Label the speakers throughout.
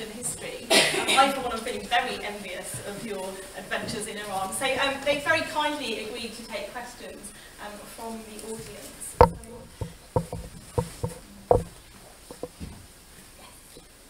Speaker 1: Persian history. Um, I, for one, am feeling very envious of your adventures in Iran. So um, they very kindly agreed to take questions um, from the audience.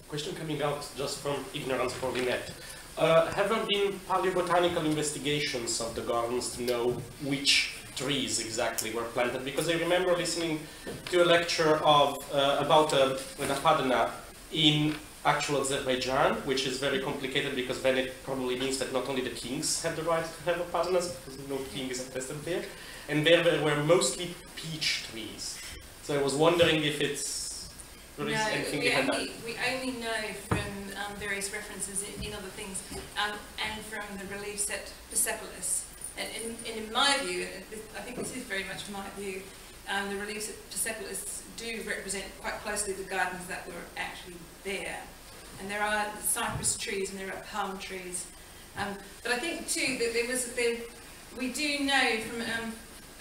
Speaker 2: Question coming out just from ignorance for Lynette. Uh, have there been paleobotanical investigations of the gardens to know which trees exactly were planted? Because I remember listening to a lecture of uh, about uh, an apadana in actual Azerbaijan, which is very complicated because then it probably means that not only the kings have the right to have a apadanas, because no king is attested there, and there, there were mostly peach trees. So I was wondering if it's
Speaker 3: no, we only, we only know from um, various references in, in, other things um, and from the reliefs at Persepolis. And in, and in my view, I think this is very much my view, um, the reliefs at Persepolis do represent quite closely the gardens that were actually there. And there are cypress trees and there are palm trees. Um, but I think too that there was, there, we do know from um,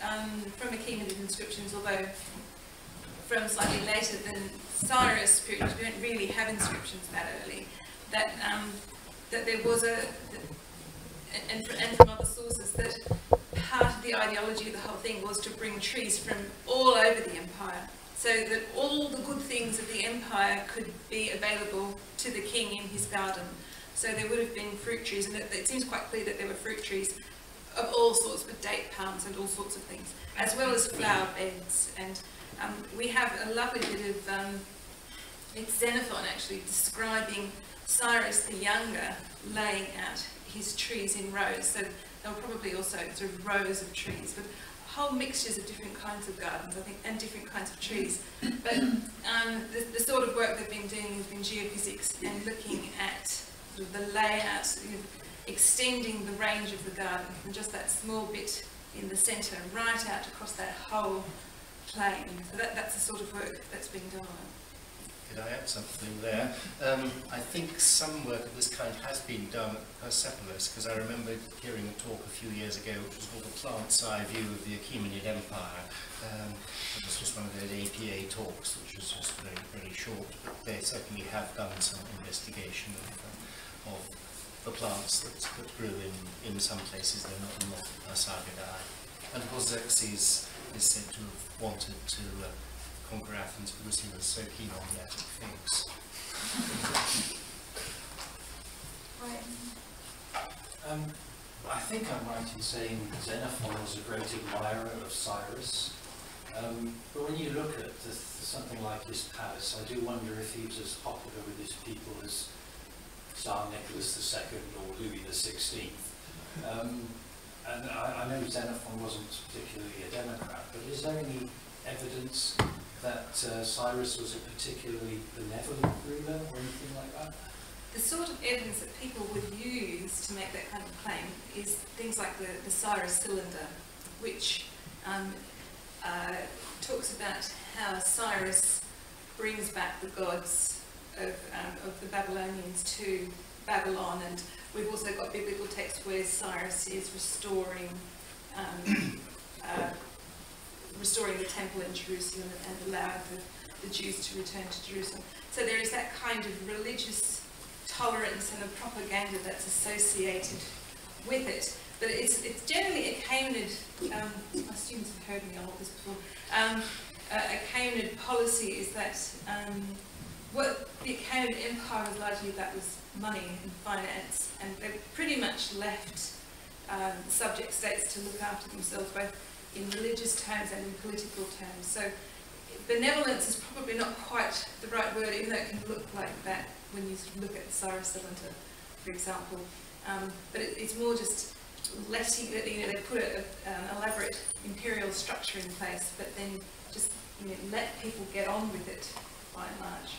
Speaker 3: um, from Achaemenid inscriptions, although from slightly later than Cyrus period, we don't really have inscriptions that early, that um, that there was a, and, and from other sources, that part of the ideology of the whole thing was to bring trees from all over the empire, so that all the good of the empire could be available to the king in his garden. So there would have been fruit trees, and it, it seems quite clear that there were fruit trees of all sorts, with date palms and all sorts of things, as well as flower beds and um, we have a lovely bit of, um, it's Xenophon actually, describing Cyrus the Younger laying out his trees in rows. So there were probably also sort of rows of trees, but whole mixtures of different kinds of gardens, I think, and different kinds of trees. But um, the, the, sort of work they've been doing has been geophysics and looking at sort of the layout, you know, extending the range of the garden from just that small bit in the centre right out across that whole playing. So that, that's the sort of work that's been done
Speaker 4: Could I add something there? Um, I think some work of this kind has been done at Persepolis, because I remember hearing a talk a few years ago which was called The Plant's Eye View of the Achaemenid Empire. Um, this was one of those APA talks, which was just very, very short, but they certainly have done some investigation of, uh, of the plants that, that grew in, in some places, they're not, in the Arsacidai. And of course Xerxes is said to have wanted to uh, conquer Athens because he was so keen on Attic things.
Speaker 5: Um, I think I'm right in saying Xenophon was a great admirer of Cyrus. Um, but when you look at the, something like his palace, I do wonder if he was as popular with his people as Tsar Nicholas II or Louis XVI. Um, and I, I know Xenophon wasn't particularly a Democrat, but is there any evidence that uh, Cyrus was a particularly benevolent ruler or anything like that?
Speaker 3: The sort of evidence that people would use to make that kind of claim is things like the, the Cyrus cylinder, which um, uh, talks about how Cyrus brings back the gods of, um, of the Babylonians to Babylon and We've also got biblical text where Cyrus is restoring um, uh, restoring the temple in Jerusalem and allowing the, the Jews to return to Jerusalem. So there is that kind of religious tolerance and the propaganda that's associated with it. But it's, it's generally a Achaemenid, um, my students have heard me on this before, um, a Achaemenid policy is that um, what the Achaemenid Empire was largely about was money and finance, and they pretty much left um, subject states to look after themselves, both in religious terms and in political terms. So benevolence is probably not quite the right word, even though it can look like that when you look at the Cyrus cylinder, for example. Um, but it, it's more just letting, you know, they put an elaborate imperial structure in place, but then just you know, let people get on with it by and large.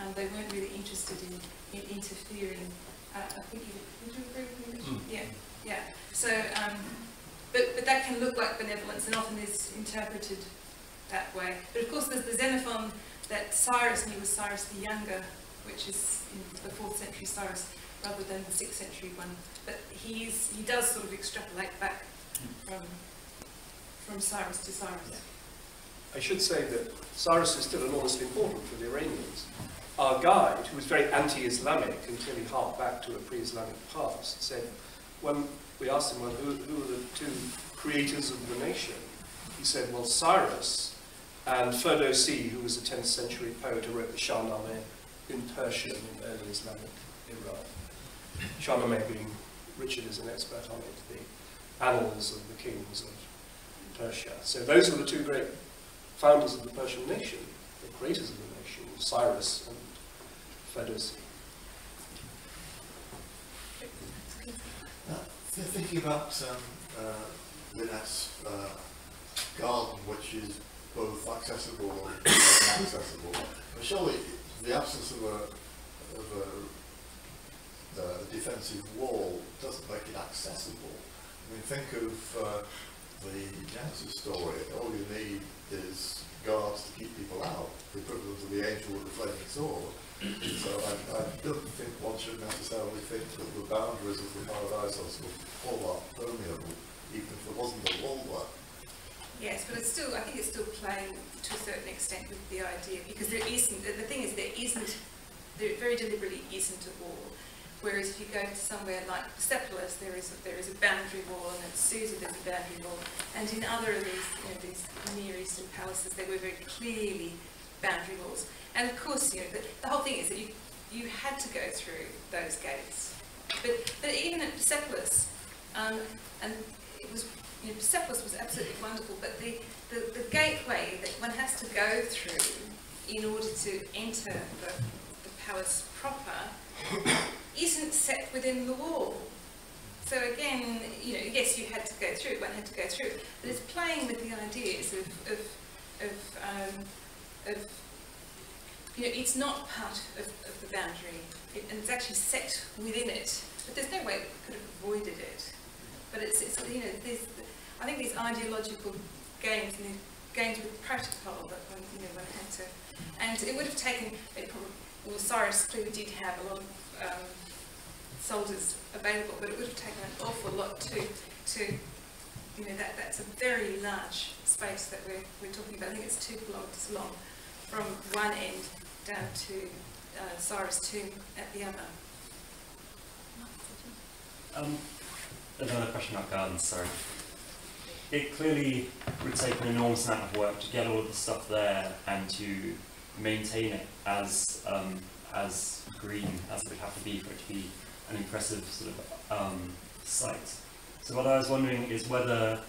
Speaker 3: Um, they weren't really interested in in interfering. Uh, I think you, would you agree with me? Mm. Yeah, yeah. So, um, but, but that can look like benevolence and often is interpreted that way. But of course there's the Xenophon that Cyrus knew was Cyrus the Younger, which is in the 4th century Cyrus rather than the 6th century one. But he's, he does sort of extrapolate back from, from Cyrus to Cyrus.
Speaker 6: I should say that Cyrus is still enormously important for the Iranians. Our guide, who was very anti-Islamic and clearly harked back to a pre-Islamic past, said, when we asked him, well, who, who are the two creators of the nation? He said, well, Cyrus and Ferdowsi, who was a 10th century poet who wrote the Shahnameh in Persian in early Islamic Iran. Shahnameh being, Richard is an expert on it, the annals of the kings of Persia. So those were the two great founders of the Persian nation, the creators of the nation, Cyrus and Ferdowsi.
Speaker 7: Uh, thinking about um, uh, Lynette's uh, garden, which is both accessible and inaccessible, but surely the absence of a, of a defensive wall doesn't make it accessible. I mean, think of uh, the Genesis story. All you need is guards to keep people out, the equivalent of the angel with the flaming sword. So I, I don't think one should necessarily think that the boundaries of the paradise are sort of full up permeable, even if there wasn't a wall.
Speaker 3: Yes, but it's still, I think it's still playing to a certain extent with the idea because there isn't, the thing is there isn't, there very deliberately isn't a wall. Whereas if you go to somewhere like Persepolis, there is, there is a boundary wall and at Susa there's a boundary wall. And in other of these, you know, these Near Eastern palaces, there were very clearly boundary walls. And of course, you know, the, the whole thing is that you, you had to go through those gates. But, but even at Persepolis, um, and it was you know, Persepolis was absolutely wonderful, but the, the, the gateway that one has to go through in order to enter the, the palace proper isn't set within the wall. So again, you know, yes, you had to go through one had to go through but it's playing with the ideas of, of, of, um, of you know, it's not part of, of the boundary, it, and it's actually set within it, but there's no way we could have avoided it. But it's, it's you know, there's, I think these ideological games and these games with protocol that one, you know, one had to, and it would have taken, it probably, well, Cyrus clearly did have a lot of um, soldiers available, but it would have taken an awful lot to, to, you know, that, that's a very large space that we're, we're talking about. I think it's two kilometres long from one end down to uh, Cyrus' tomb at the other.
Speaker 8: Um, another question about gardens, sorry. It clearly would take an enormous amount of work to get all of the stuff there and to maintain it as um, as green as it would have to be for it to be an impressive sort of um, site. So what I was wondering is whether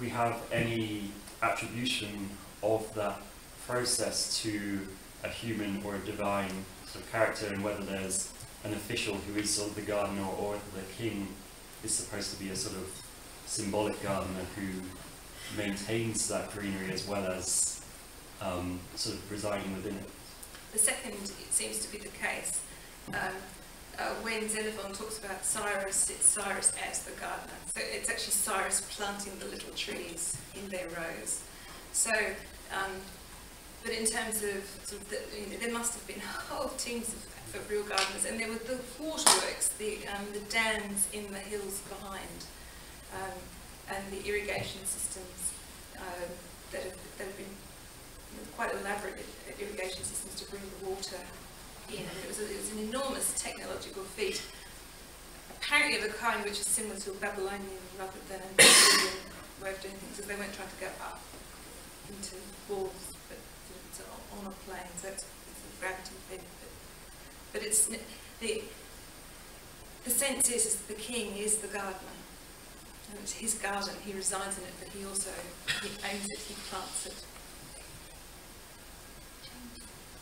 Speaker 8: we have any attribution of that process to a human or a divine sort of character and whether there's an official who is sort of the gardener or whether the king is supposed to be a sort of symbolic gardener who maintains that greenery as well as um, sort of residing within it.
Speaker 3: The second, it seems to be the case. Um, uh, when Xenophon talks about Cyrus, it's Cyrus as the gardener. So it's actually Cyrus planting the little trees in their rows. So, um, but in terms of, sort of the, you know, there must have been whole teams of, of real gardeners, and there were the waterworks, the, um, the dams in the hills behind, um, and the irrigation systems uh, that, have, that have been you know, quite elaborate irrigation systems to bring the water in. It was, a, it was an enormous technological feat, apparently of a kind which is similar to a Babylonian rather than a way of doing things, because they weren't trying to go up into walls, a plane, so it's, it's gravity thing. But, but it's the the sense is, is that the king is the gardener. And it's his garden, he resides in it, but he also he owns it, he plants it.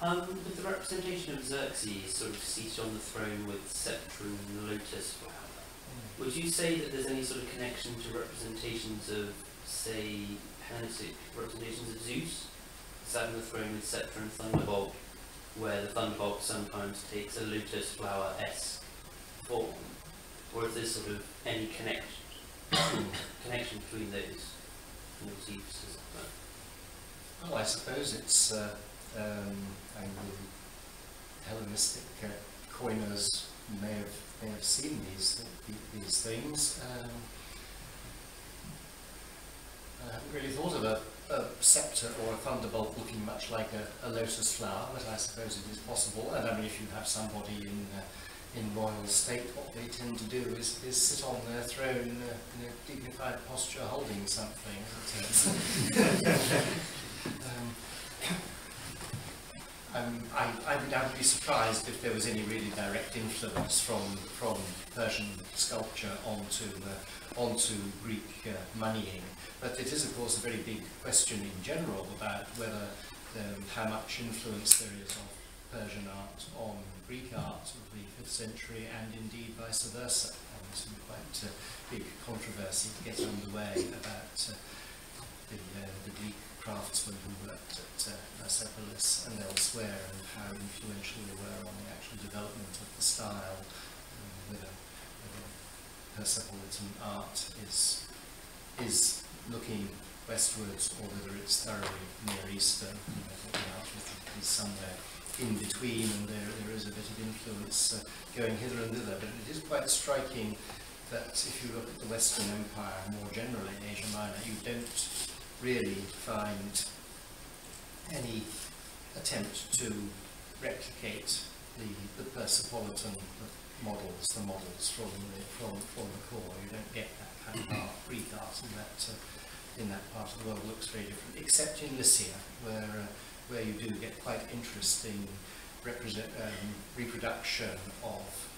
Speaker 9: Um, with the representation of Xerxes sort of seated on the throne with sceptre and lotus flower, would you say that there's any sort of connection to representations of, say, Hellenistic representations of Zeus, the throne with sceptre and thunderbolt, where the thunderbolt sometimes takes a lotus flower-esque form, or is there sort of any connection connection between those? Know,
Speaker 4: Well, I suppose it's uh, um, Anglo-Hellenistic uh, coiners may have may have seen these these things. Um, I haven't really thought of a a sceptre or a thunderbolt looking much like a, a lotus flower, but I suppose it is possible. And I mean, if you have somebody in uh, in royal state, what they tend to do is, is sit on their throne uh, in a dignified posture, holding something. um, um, I, I would be surprised if there was any really direct influence from from Persian sculpture onto uh, onto Greek uh, moneying. But it is, of course, a very big question in general about whether um, how much influence there is of Persian art on Greek art of the 5th century and indeed vice versa. And there's quite uh, big controversy to get underway about uh, the, uh, the Greek craftsmen who worked at uh, Persepolis and elsewhere and how influential they were on the actual development of the style. Um, whether, Persepolitan art is, is looking westwards or whether it's thoroughly Near Eastern. You know, the art is somewhere in between and there, there is a bit of influence uh, going hither and thither. But it is quite striking that if you look at the Western Empire more generally Asia Minor, you don't really find any attempt to replicate the, the Persepolitan models, the models from the, from, from the core. You don't get that kind of art, Greek art in that, uh, in that part of the world looks very different, except in Lycia, where, uh, where you do get quite interesting represent, um, reproduction of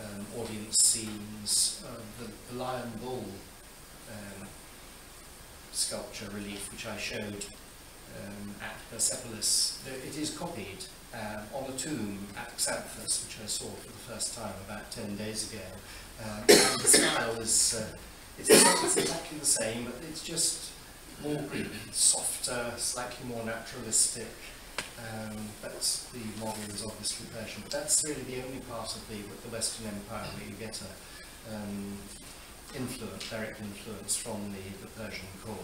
Speaker 4: um, audience scenes, uh, the, the lion bull um, sculpture relief, which I showed um, at Persepolis, it is copied um, on a tomb at Xanthus, which I saw for the first time about 10 days ago. Um, the style is uh, it's, it's exactly the same, but it's just more softer, slightly more naturalistic. Um, but the model is obviously Persian. But that's really the only part of the, the Western Empire where you get a um, influence, direct influence from the, the Persian core.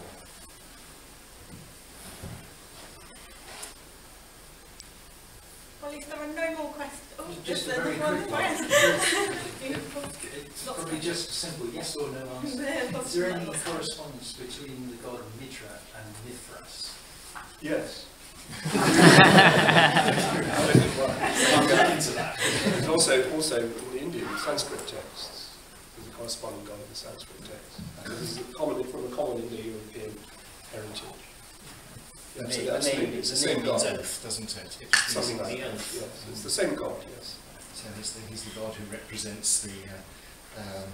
Speaker 1: Well, if there are no more questions... Oh,
Speaker 5: Just a very quick one.
Speaker 1: question.
Speaker 5: It's probably just a simple yes or no answer.
Speaker 1: Yeah,
Speaker 5: Is there any
Speaker 1: that's-
Speaker 5: correspondence between the god Mitra and Mithras?
Speaker 6: Yes.
Speaker 5: I'll go into that.
Speaker 6: There's also, also in the Indian Sanskrit texts, there's a corresponding god in the Sanskrit text. This is a common, from a common Indo-European heritage.
Speaker 4: The
Speaker 6: Yes,
Speaker 4: name,
Speaker 6: so
Speaker 4: the name,
Speaker 6: it's
Speaker 4: the
Speaker 6: the same
Speaker 4: name means
Speaker 6: god.
Speaker 4: oath, doesn't it? It
Speaker 6: Something like
Speaker 4: the
Speaker 6: that.
Speaker 4: oath.
Speaker 6: Yes, it's the same god, yes.
Speaker 4: So he's the, he's the god who represents the, uh, um,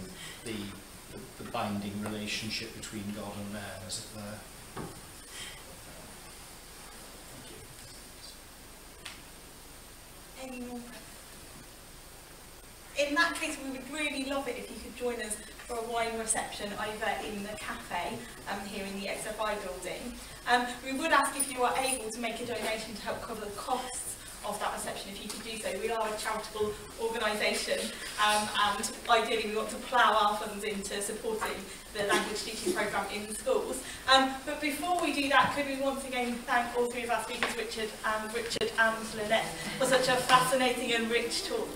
Speaker 4: the, the, the binding relationship between God and man, as it were.
Speaker 1: Any more? In that case, we would really love it if you could join us for a wine reception over in the cafe um, here in the XFI building. Um, we would ask if you are able to make a donation to help cover the costs of that reception if you could do so. We are a charitable organisation um, and ideally we want to plough our funds into supporting the language teaching programme in schools. Um, but before we do that, could we once again thank all three of our speakers, Richard and Richard and Lynette, for such a fascinating and rich talk.